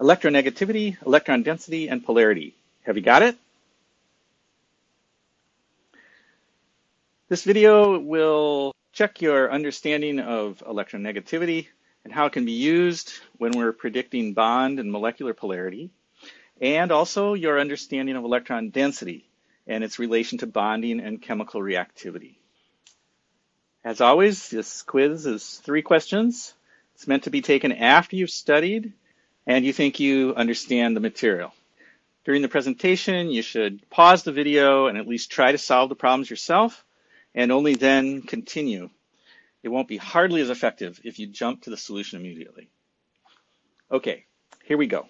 electronegativity, electron density, and polarity. Have you got it? This video will check your understanding of electronegativity and how it can be used when we're predicting bond and molecular polarity, and also your understanding of electron density and its relation to bonding and chemical reactivity. As always, this quiz is three questions. It's meant to be taken after you've studied and you think you understand the material. During the presentation, you should pause the video and at least try to solve the problems yourself and only then continue. It won't be hardly as effective if you jump to the solution immediately. Okay, here we go.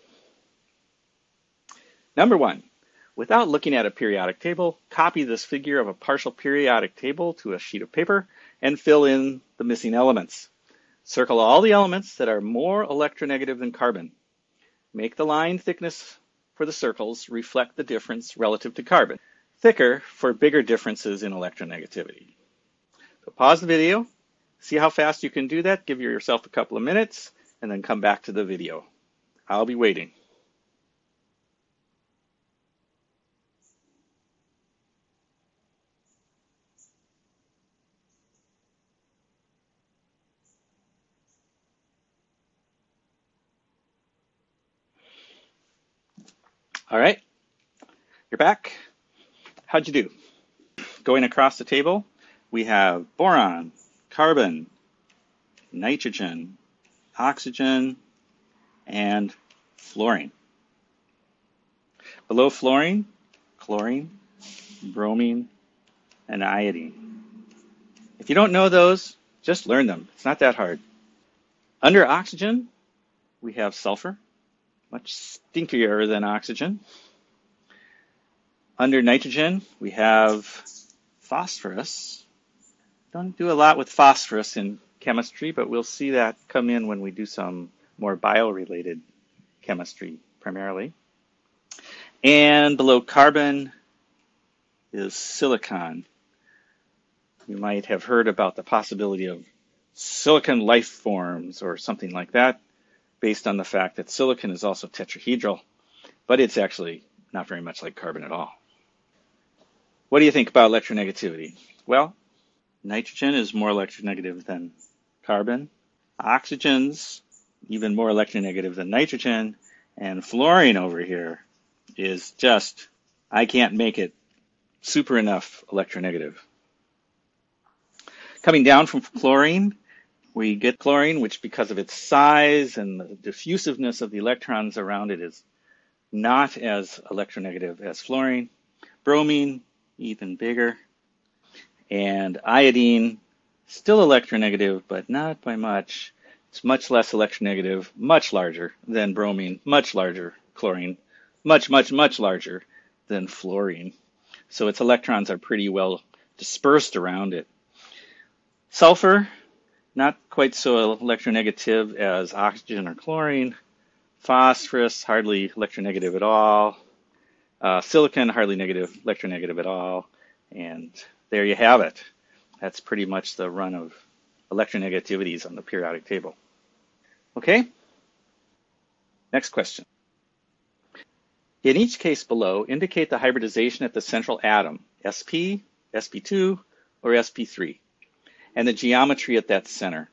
Number one, without looking at a periodic table, copy this figure of a partial periodic table to a sheet of paper and fill in the missing elements. Circle all the elements that are more electronegative than carbon. Make the line thickness for the circles reflect the difference relative to carbon thicker for bigger differences in electronegativity. So pause the video, see how fast you can do that, give yourself a couple of minutes, and then come back to the video. I'll be waiting. All right, you're back. How'd you do? Going across the table, we have boron, carbon, nitrogen, oxygen, and fluorine. Below fluorine, chlorine, bromine, and iodine. If you don't know those, just learn them. It's not that hard. Under oxygen, we have sulfur, much stinkier than oxygen. Under nitrogen, we have phosphorus. Don't do a lot with phosphorus in chemistry, but we'll see that come in when we do some more bio-related chemistry primarily. And below carbon is silicon. You might have heard about the possibility of silicon life forms or something like that, based on the fact that silicon is also tetrahedral, but it's actually not very much like carbon at all. What do you think about electronegativity? Well, nitrogen is more electronegative than carbon. Oxygen's even more electronegative than nitrogen. And fluorine over here is just, I can't make it super enough electronegative. Coming down from chlorine, we get chlorine, which because of its size and the diffusiveness of the electrons around it is not as electronegative as fluorine. Bromine, even bigger. And iodine, still electronegative, but not by much. It's much less electronegative, much larger than bromine, much larger chlorine, much, much, much larger than fluorine. So its electrons are pretty well dispersed around it. Sulfur, not quite so electronegative as oxygen or chlorine. Phosphorus, hardly electronegative at all. Uh, silicon, hardly negative, electronegative at all. And there you have it. That's pretty much the run of electronegativities on the periodic table. Okay? Next question. In each case below, indicate the hybridization at the central atom, sp, sp2, or sp3, and the geometry at that center,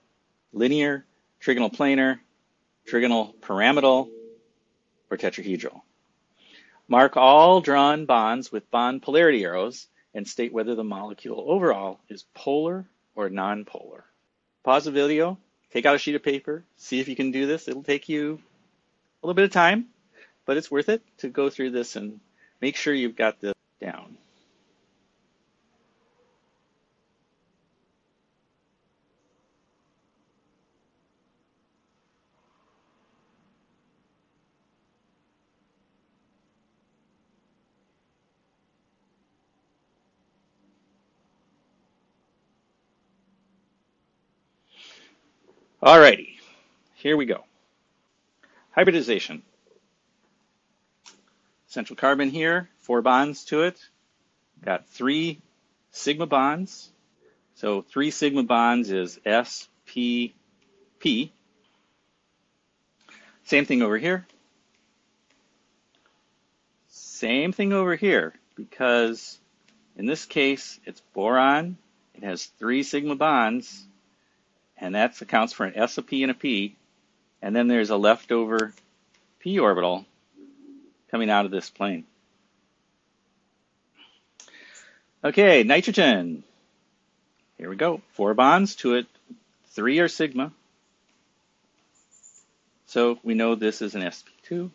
linear, trigonal planar, trigonal pyramidal, or tetrahedral. Mark all drawn bonds with bond polarity arrows and state whether the molecule overall is polar or nonpolar. Pause the video, take out a sheet of paper, see if you can do this. It'll take you a little bit of time, but it's worth it to go through this and make sure you've got this down. Alrighty, here we go. Hybridization. Central carbon here, four bonds to it. Got three sigma bonds. So three sigma bonds is S, P, P. Same thing over here. Same thing over here, because in this case, it's boron. It has three sigma bonds, and that accounts for an s, a p, and a p. And then there's a leftover p orbital coming out of this plane. Okay, nitrogen. Here we go. Four bonds to it. Three are sigma. So we know this is an sp2.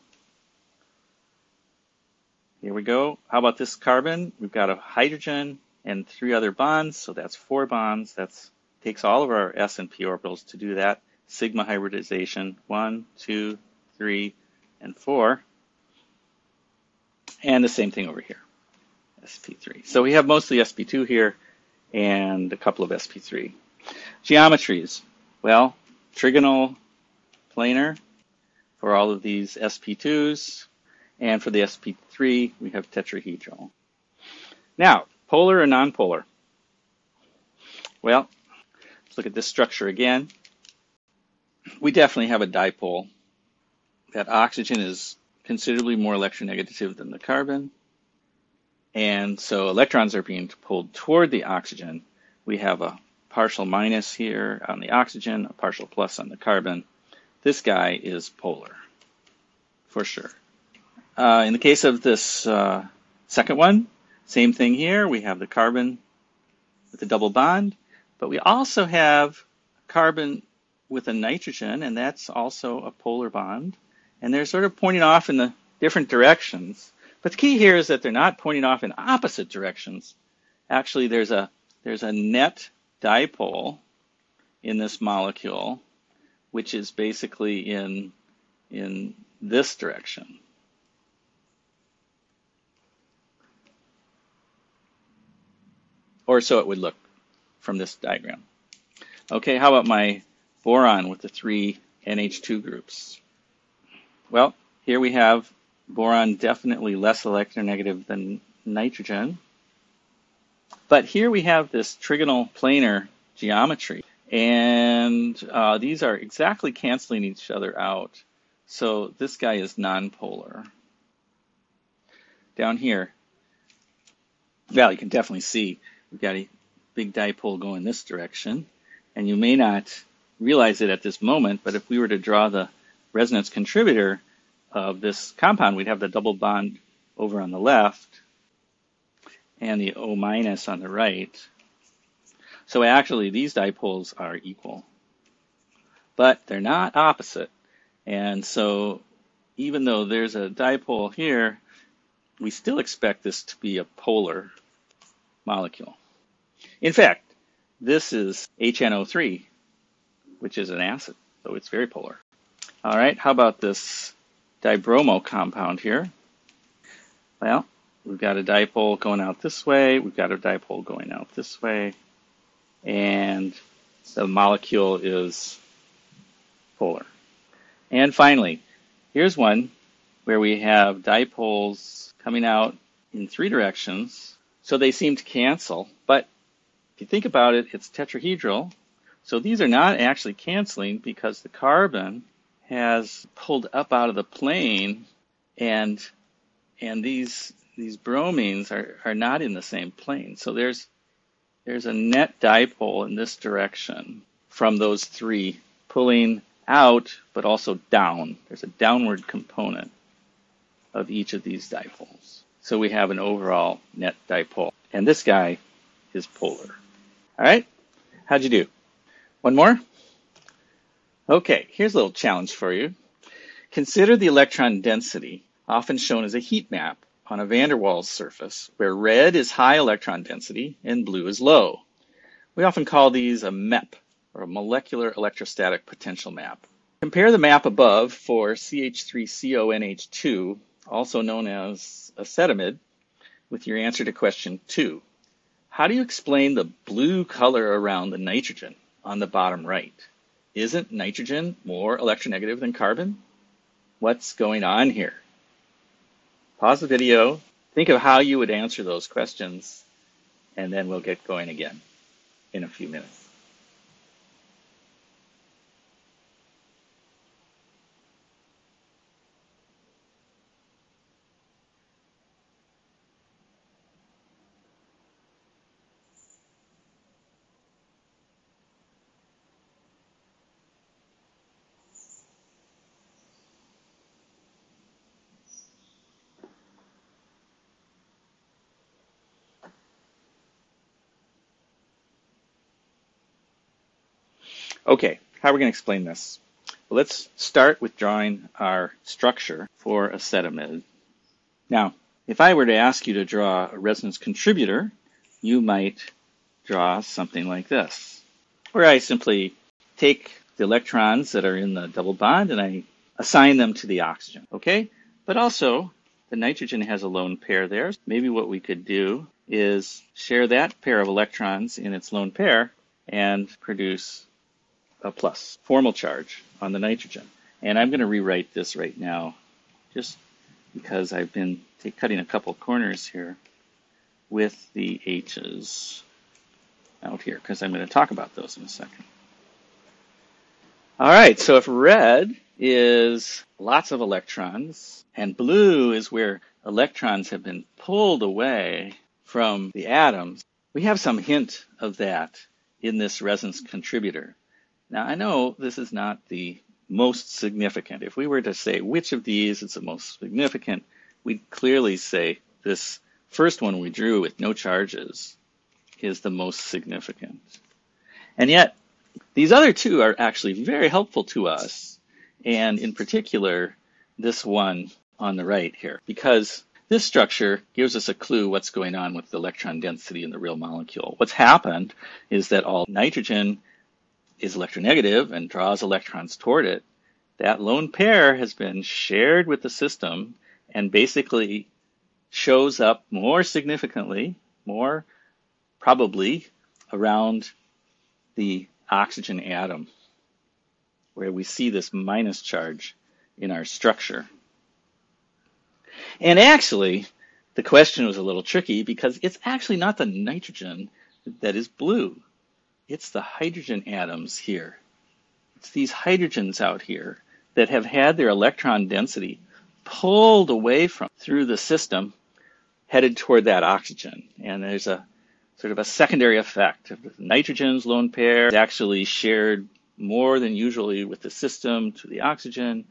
Here we go. How about this carbon? We've got a hydrogen and three other bonds, so that's four bonds. That takes all of our s and p orbitals to do that. Sigma hybridization, one, two, three, and four. And the same thing over here, sp3. So we have mostly sp2 here and a couple of sp3. Geometries. Well, trigonal planar for all of these sp2s. And for the sp3, we have tetrahedral. Now, polar or nonpolar? Well, let's look at this structure again. We definitely have a dipole. That oxygen is considerably more electronegative than the carbon. And so electrons are being pulled toward the oxygen. We have a partial minus here on the oxygen, a partial plus on the carbon. This guy is polar, for sure. Uh, in the case of this uh, second one, same thing here. We have the carbon with a double bond, but we also have carbon with a nitrogen, and that's also a polar bond. And they're sort of pointing off in the different directions. But the key here is that they're not pointing off in opposite directions. Actually, there's a there's a net dipole in this molecule, which is basically in in this direction. Or so it would look from this diagram. Okay, how about my boron with the three NH2 groups? Well, here we have boron definitely less electronegative than nitrogen. But here we have this trigonal planar geometry. And uh, these are exactly canceling each other out. So this guy is nonpolar. Down here, well, you can definitely see we've got a big dipole going in this direction. And you may not realize it at this moment, but if we were to draw the resonance contributor of this compound, we'd have the double bond over on the left and the O minus on the right. So actually, these dipoles are equal, but they're not opposite. And so even though there's a dipole here, we still expect this to be a polar molecule. In fact, this is HNO3, which is an acid, so it's very polar. All right, how about this dibromo compound here? Well, we've got a dipole going out this way, we've got a dipole going out this way, and the molecule is polar. And finally, here's one where we have dipoles coming out in three directions. So they seem to cancel, but if you think about it, it's tetrahedral. So these are not actually canceling because the carbon has pulled up out of the plane and and these these bromines are, are not in the same plane. So there's there's a net dipole in this direction from those three pulling out but also down. There's a downward component of each of these dipoles. So we have an overall net dipole. And this guy is polar. All right? How'd you do? One more? Okay, here's a little challenge for you. Consider the electron density, often shown as a heat map, on a van der Waals surface, where red is high electron density and blue is low. We often call these a MEP, or a molecular electrostatic potential map. Compare the map above for CH3CONH2, also known as acetamide, with your answer to question two. How do you explain the blue color around the nitrogen on the bottom right? Isn't nitrogen more electronegative than carbon? What's going on here? Pause the video, think of how you would answer those questions, and then we'll get going again in a few minutes. Okay, how are we going to explain this? Well, let's start with drawing our structure for acetamide. Now, if I were to ask you to draw a resonance contributor, you might draw something like this, where I simply take the electrons that are in the double bond and I assign them to the oxygen, okay? But also, the nitrogen has a lone pair there. Maybe what we could do is share that pair of electrons in its lone pair and produce a plus formal charge on the nitrogen. And I'm going to rewrite this right now just because I've been cutting a couple corners here with the H's out here because I'm going to talk about those in a second. All right, so if red is lots of electrons and blue is where electrons have been pulled away from the atoms, we have some hint of that in this resonance contributor. Now, I know this is not the most significant. If we were to say which of these is the most significant, we'd clearly say this first one we drew with no charges is the most significant. And yet, these other two are actually very helpful to us, and in particular, this one on the right here, because this structure gives us a clue what's going on with the electron density in the real molecule. What's happened is that all nitrogen is electronegative and draws electrons toward it. That lone pair has been shared with the system and basically shows up more significantly, more probably around the oxygen atom, where we see this minus charge in our structure. And actually, the question was a little tricky because it's actually not the nitrogen that is blue. It's the hydrogen atoms here. It's these hydrogens out here that have had their electron density pulled away from through the system headed toward that oxygen. And there's a sort of a secondary effect. The nitrogen's lone pair actually shared more than usually with the system to the oxygen,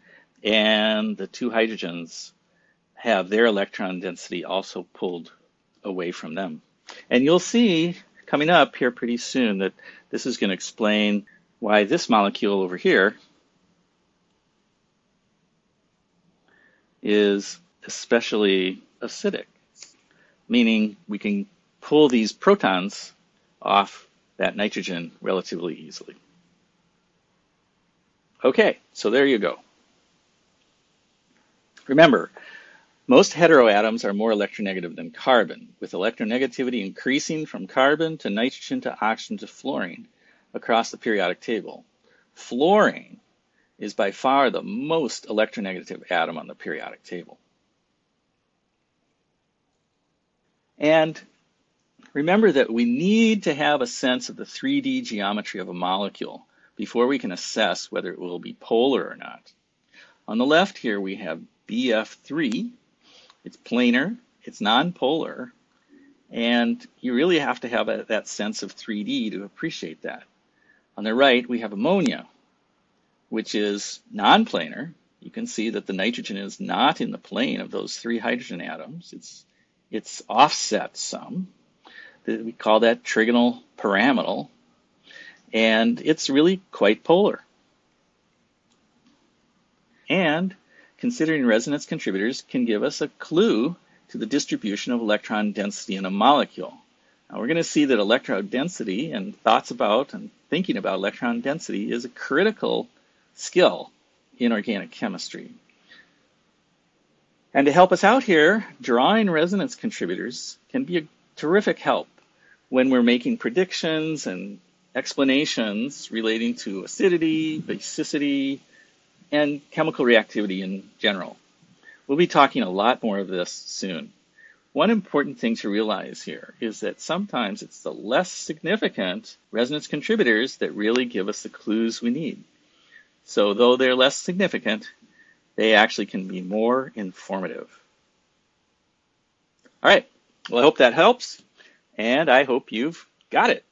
and the two hydrogens have their electron density also pulled away from them. And you'll see coming up here pretty soon that this is going to explain why this molecule over here is especially acidic, meaning we can pull these protons off that nitrogen relatively easily. Okay, so there you go. Remember, most heteroatoms are more electronegative than carbon, with electronegativity increasing from carbon to nitrogen to oxygen to fluorine across the periodic table. Fluorine is by far the most electronegative atom on the periodic table. And remember that we need to have a sense of the 3D geometry of a molecule before we can assess whether it will be polar or not. On the left here we have BF3. It's planar, it's nonpolar, and you really have to have a, that sense of 3D to appreciate that. On the right we have ammonia, which is non-planar. You can see that the nitrogen is not in the plane of those three hydrogen atoms. It's, it's offset some. We call that trigonal pyramidal. And it's really quite polar. And considering resonance contributors can give us a clue to the distribution of electron density in a molecule. Now we're going to see that electron density and thoughts about and thinking about electron density is a critical skill in organic chemistry. And to help us out here, drawing resonance contributors can be a terrific help when we're making predictions and explanations relating to acidity, basicity, and chemical reactivity in general. We'll be talking a lot more of this soon. One important thing to realize here is that sometimes it's the less significant resonance contributors that really give us the clues we need. So though they're less significant, they actually can be more informative. All right, well, I hope that helps, and I hope you've got it.